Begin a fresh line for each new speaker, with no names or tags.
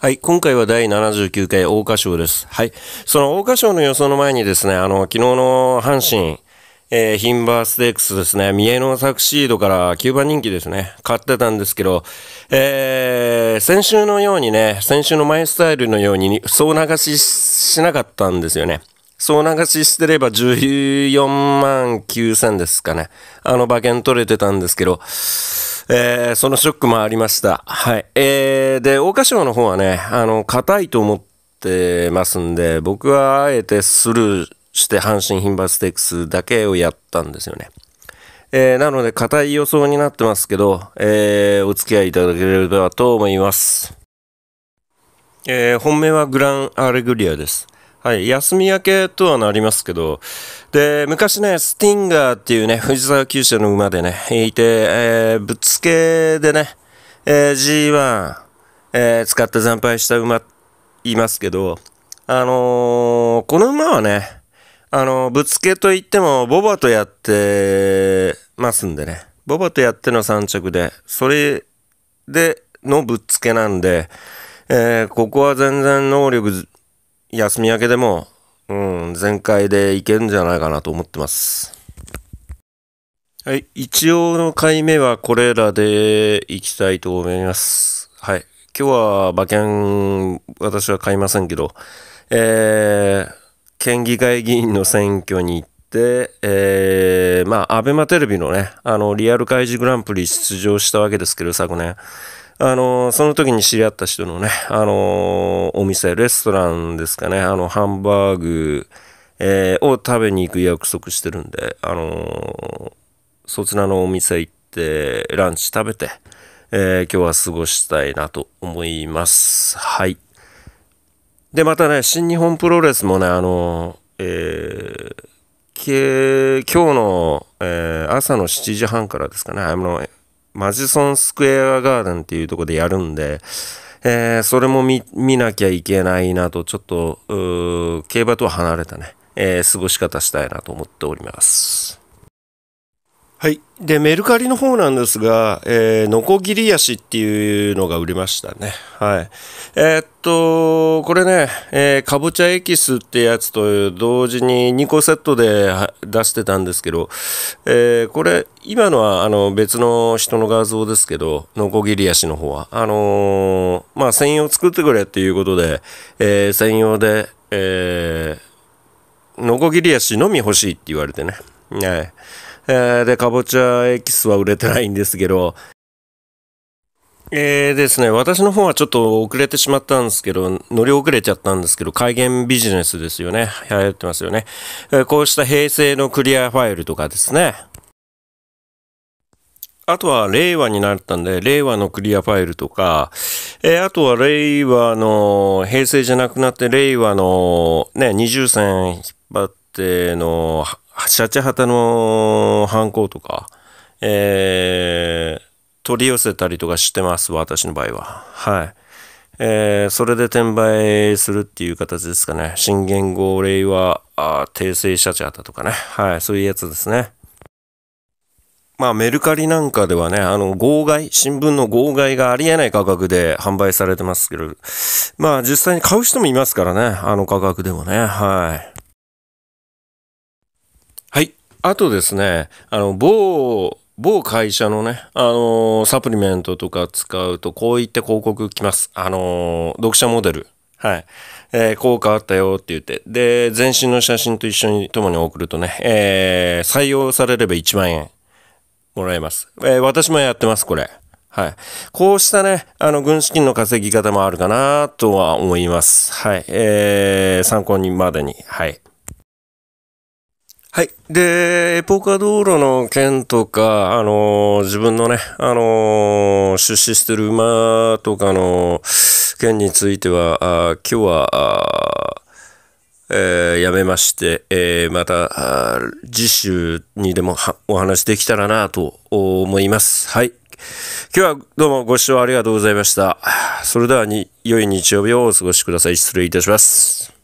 はい。今回は第79回桜花賞です。はい。その桜花賞の予想の前にですね、あの、昨日の阪神、えー、ヒンバーステークスですね、三重の作シードから9番人気ですね、買ってたんですけど、えー、先週のようにね、先週のマイスタイルのように、総流ししなかったんですよね。総流ししてれば14万9000ですかね。あの馬券取れてたんですけど、えー、そのショックもありました。はい。えー、で、桜花賞の方はね、あの、硬いと思ってますんで、僕はあえてスルーして阪神牝馬ステークスだけをやったんですよね。えー、なので、硬い予想になってますけど、えー、お付き合いいただければと思います。えー、本命はグランアレグリアです。はい、休み明けとはなりますけど、で、昔ね、スティンガーっていうね、藤沢厩舎の馬でね、いて、えー、ぶっつけでね、えー、G1、えー、使って惨敗した馬、いますけど、あのー、この馬はね、あの、ぶつけといっても、ボバとやってますんでね、ボバとやっての3着で、それでのぶっつけなんで、えー、ここは全然能力、休み明けでもうん、全開でいけるんじゃないかなと思ってます。はい、一応の回目はこれらでいきたいと思います。はい、今日は馬券、私は買いませんけど、えー、県議会議員の選挙に行って、えー、まあ、アベマテレビのね、あの、リアル開示グランプリ出場したわけですけど、昨年。あの、その時に知り合った人のね、あの、お店、レストランですかね、あの、ハンバーグ、えー、を食べに行く約束してるんで、あの、そちらのお店行って、ランチ食べて、えー、今日は過ごしたいなと思います。はい。で、またね、新日本プロレスもね、あの、えー、今日の、えー、朝の7時半からですかね、あの、マジソンスクエアガーデンっていうとこでやるんで、えー、それも見なきゃいけないなと、ちょっと、競馬とは離れたね、えー、過ごし方したいなと思っております。はい。で、メルカリの方なんですが、えー、ノコギリ足っていうのが売れましたね。はい。えー、っと、これね、えー、かぼちゃエキスってやつと同時に2個セットで出してたんですけど、えー、これ、今のはあの別の人の画像ですけど、ノコギリ足の方は。あのー、まあ、専用作ってくれっていうことで、えー、専用で、えー、ノコギリ足のみ欲しいって言われてね。はい。えー、で、かぼちゃエキスは売れてないんですけど、えーですね、私の方はちょっと遅れてしまったんですけど、乗り遅れちゃったんですけど、改元ビジネスですよね。流行ってますよね。えー、こうした平成のクリアファイルとかですね。あとは令和になったんで、令和のクリアファイルとか、えー、あとは令和の平成じゃなくなって令和のね、20線引っ張ってのシャチハタの犯行とか、えー、取り寄せたりとかしてます、私の場合は。はい。えー、それで転売するっていう形ですかね。新元号令和、あ訂正シャチハタとかね。はい、そういうやつですね。まあメルカリなんかではね、あの、号外、新聞の号外がありえない価格で販売されてますけど、まあ実際に買う人もいますからね、あの価格でもね、はい。あとですね、あの、某、某会社のね、あのー、サプリメントとか使うと、こういった広告来ます。あのー、読者モデル。はい。えー、効果あったよって言って。で、全身の写真と一緒に共に送るとね、えー、採用されれば1万円もらえます。えー、私もやってます、これ。はい。こうしたね、あの、軍資金の稼ぎ方もあるかなとは思います。はい。えー、参考にまでに。はい。はい。で、エポカ道路の件とか、あのー、自分のね、あのー、出資してる馬とかの件については、あ今日は、えー、やめまして、えー、また、次週にでもお話できたらなと思います。はい。今日はどうもご視聴ありがとうございました。それではに、良い日曜日をお過ごしください。失礼いたします。